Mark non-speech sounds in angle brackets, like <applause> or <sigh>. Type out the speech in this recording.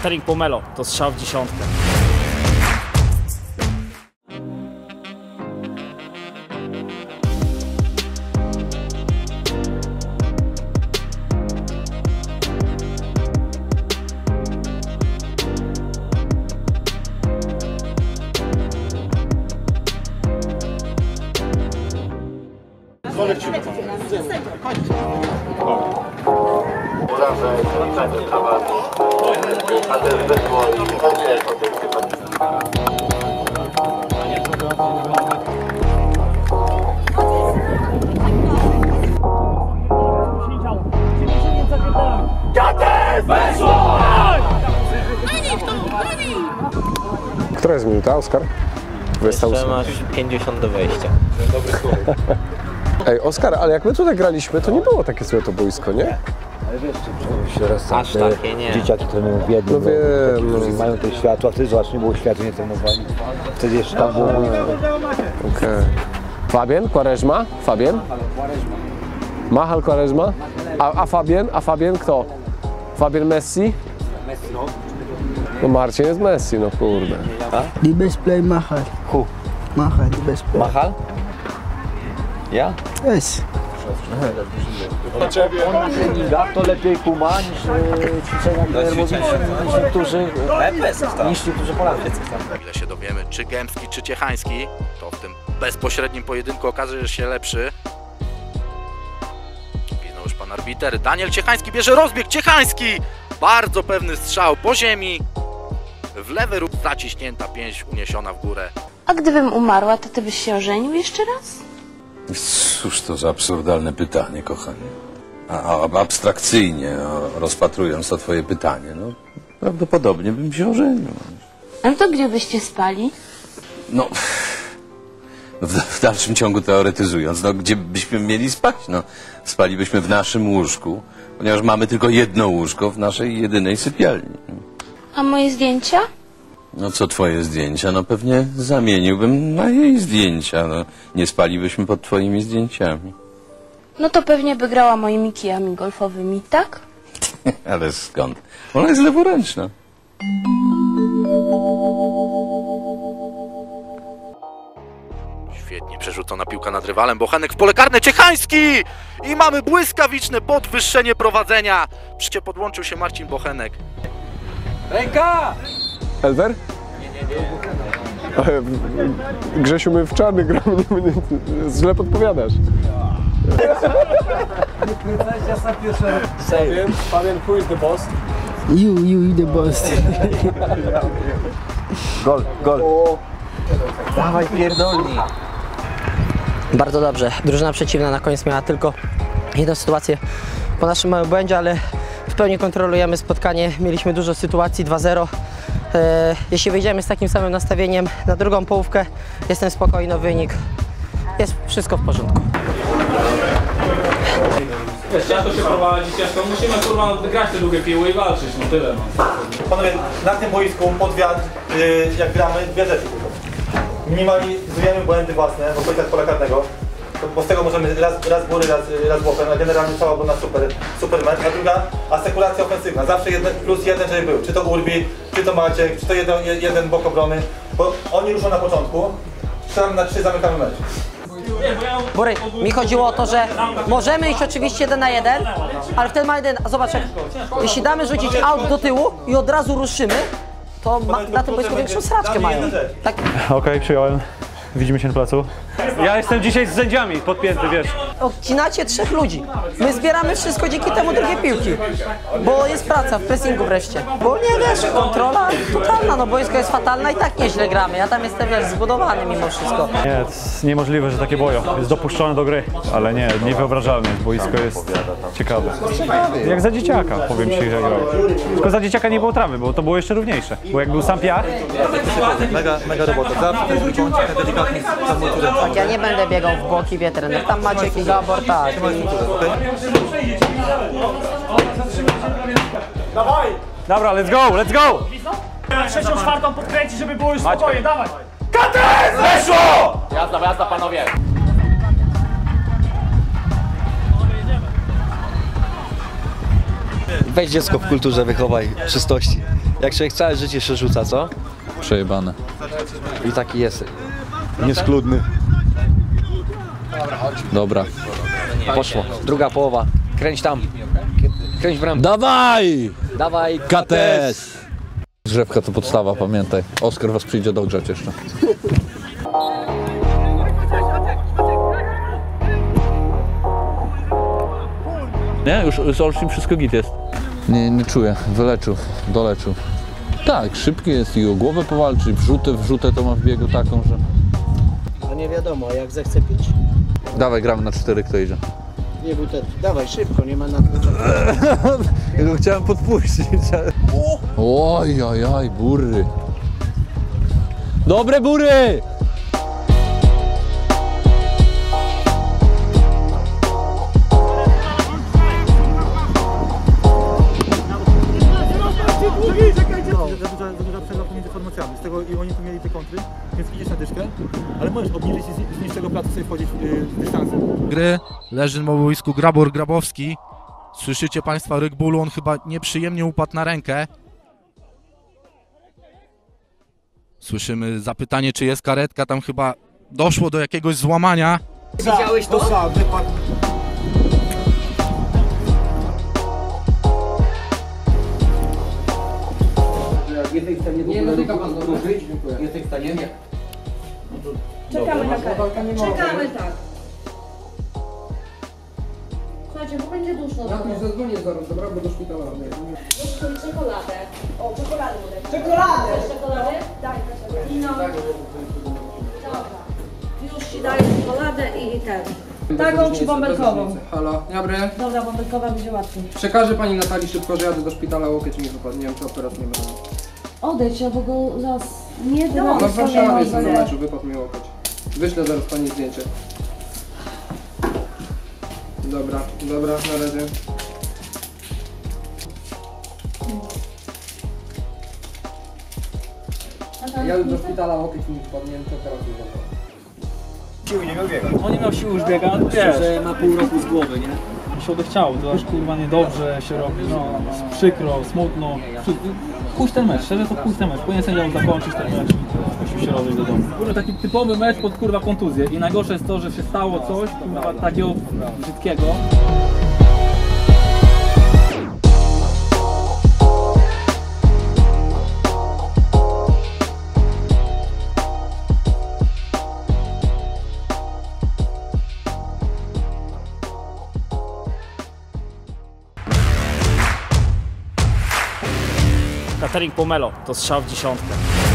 Catering Pomelo to strzał w dziesiątkę. Zawsze zwracamy prawa, a też i Która jest minuta, Oskar? 28. masz 50 do wejścia. Ej, Oskar, ale jak my tutaj graliśmy, to nie było takie złe to boisko, nie? Aż takie nie. Dzieciaki trenują w jednym, No wiem, którzy no. mają te światła, wtedy zobacz, nie było światła, nie trenowali. Wtedy jeszcze tam było Okej. Fabien, Quaresma? Fabien? Machal Quaresma? A, a Fabien? A Fabien kto? Fabien Messi? No Marcin jest Messi, no kurde. The best play Mahal. Who? Mahal, the best play. Machal? Ja? Yes. On na treningach to lepiej kuma niż e, ćwiczenia nerwowi, niż niektórzy, niż niektórzy Polacy. ile się dowiemy, czy Gębski, czy Ciechański, to w tym bezpośrednim pojedynku okaże się lepszy. Ginął już pan arbiter. Daniel Ciechański bierze rozbieg. Ciechański! Bardzo pewny strzał po ziemi. W lewy róg zaciśnięta pięść uniesiona w górę. A gdybym umarła, to ty byś się ożenił jeszcze raz? Cóż to za absurdalne pytanie, kochanie. A, a abstrakcyjnie a, rozpatrując to twoje pytanie, no prawdopodobnie bym się ożenił. Ale to gdzie byście spali? No, w, w dalszym ciągu teoretyzując, no gdzie byśmy mieli spać? No, spalibyśmy w naszym łóżku, ponieważ mamy tylko jedno łóżko w naszej jedynej sypialni. A moje zdjęcia? No co twoje zdjęcia? No pewnie zamieniłbym na jej zdjęcia. No, nie spalibyśmy pod twoimi zdjęciami. No to pewnie by grała moimi kijami golfowymi, tak? <laughs> Ale skąd? Ona jest leworęczna. Świetnie przerzucona piłka nad rywalem. Bochenek w pole karne. Ciechański! I mamy błyskawiczne podwyższenie prowadzenia. Przecież podłączył się Marcin Bochenek. Elwer? <laughs> Grzesiu, my w czarny gramy, <laughs> nie, nie, źle podpowiadasz. Fabien, Fabien, who is the boss? You, you, you the boss. Gol, gol. Dawaj, pierdolni. Bardzo dobrze. Drużyna przeciwna na koniec miała tylko jedną sytuację po naszym małym błędzie, ale w pełni kontrolujemy spotkanie. Mieliśmy dużo sytuacji 2-0. E, jeśli wyjdziemy z takim samym nastawieniem na drugą połówkę, jestem spokojny o wynik. Jest wszystko w porządku. Wiesz, ciężko się prowadzi, ciężko. Musimy kurwa wygrać te długie piły i walczyć, no tyle no. Panowie, na tym boisku pod wiatr, yy, jak gramy, dwie rzeczy tylko. Minimalizujemy błędy własne w okolicach pola karnego, bo- z tego możemy raz, raz góry, raz, raz bokiem, a generalnie cała obrona super, super mecz. A druga, asekuracja ofensywna, zawsze jeden, plus jeden, żeby był. Czy to Urbi, czy to Maciek, czy to jeden, jeden bok obrony, bo oni ruszą na początku, strzelamy na trzy, zamykamy mecz. Bory, mi chodziło o to, że możemy iść oczywiście jeden na jeden, ale wtedy ma jeden, zobacz, jak, jeśli damy rzucić aut do tyłu i od razu ruszymy, to ma, na tym boisku większą sraczkę mają. Tak, Okej, przyjąłem. Widzimy się na placu. Ja jestem dzisiaj z sędziami podpięty, wiesz. odcinacie trzech ludzi. My zbieramy wszystko dzięki temu drugie piłki. Bo jest praca w pressingu wreszcie. Bo nie wiesz, kontrola totalna, no boisko jest fatalne i tak nieźle gramy. Ja tam jestem wiesz, zbudowany mimo wszystko. Nie, to jest niemożliwe, że takie bojo. Jest dopuszczone do gry, ale nie, niewyobrażalne. Boisko jest ciekawe. Jak za dzieciaka, powiem ci, że grał. Tylko za dzieciaka nie było trawy, bo to było jeszcze równiejsze. Bo jak był sam piach, Mega, mega robota. Zawsze ten delikatny. Tak, ja nie będę biegał w boki, wie trener. Tam macie jakiś Gabor, tak. Dobra, let's go, let's go! Trzecią, czwartą podkręci, żeby było już spokojnie, dawaj! Jazda, jazda panowie! Weź dziecko w kulturze, wychowaj czystości. Jak człowiek całe życie się rzuca, co? Przejebane. I taki jest. Nieskludny. Dobra. Poszło. Druga połowa. Kręć tam. Kręć bramkę. Dawaj! Dawaj, KTS! Drzewka to podstawa, pamiętaj. Oskar was przyjdzie dogrzać jeszcze. Nie? Już z Olsztym wszystko git jest. Nie, nie czuję. Wyleczył, doleczył. Tak, szybki jest i o głowę powalczy, wrzutę, wrzutę to ma w biegu taką, że... To nie wiadomo, jak zechce pić. Dawaj, gramy na cztery, kto idzie. Nie butelki. Dawaj szybko, nie ma na Ja go <laughs> chciałem podpuścić, ale... Oj, oj, oj, bury. Dobre bury! Duża, za duża przerwa pomiędzy formacjami, z tego i oni tu mieli te kontry, więc idziesz na dyszkę, ale możesz obniżyć i z, z niższego placu sobie wchodzić yy, z dystansem. Gry leży na boisku Grabor Grabowski. Słyszycie Państwa ryk bólu, on chyba nieprzyjemnie upadł na rękę. Słyszymy zapytanie, czy jest karetka, tam chyba doszło do jakiegoś złamania. Widziałeś to? Nie dotyka pan go. Jesteś w stanie? Nie. Czekamy na karetkę. Czekamy, tak. Słuchajcie, bo będzie duszno. Ja tu zadzwonię zaraz, dobra? Bo do szpitala. Już czekoladę. O, czekoladę mówię. Czekoladę! Chcesz czekoladę? Daj, proszę. I no. Dobra. Już ci daję czekoladę i ten. Taką czy bąbelkową? Halo, dobry. Dobra, bąbelkowa będzie łatwiej. Przekażę pani Natalii szybko, że jadę do szpitala, łokieć mi wypadł. Nie wiem, czy operacji nie będę. Odejdź, ja bo go zaraz nie dam. No w Warszawie jestem na meczu, wypadł mi łokieć. Wyślę zaraz pani zdjęcie. Dobra, dobra, na razie. Jadę do szpitala, łokieć mi wypadł, nie wiem, czy operacji będę. Siły nie miał biegać. On nie miał siły już biegać, wiesz. Że ma pół roku z głowy, nie? Się odechciało, to aż kurwa niedobrze się robi, no, przykro, smutno. Chuj ten mecz, szczerze to chuj ten mecz. Powinien sędzia zakończyć ten mecz i musiał się rozejść do domu. Kurwa, taki typowy mecz pod kurwa kontuzję. I najgorsze jest to, że się stało coś, kurwa, takiego brzydkiego. Catering Pomelo to strzał w dziesiątkę.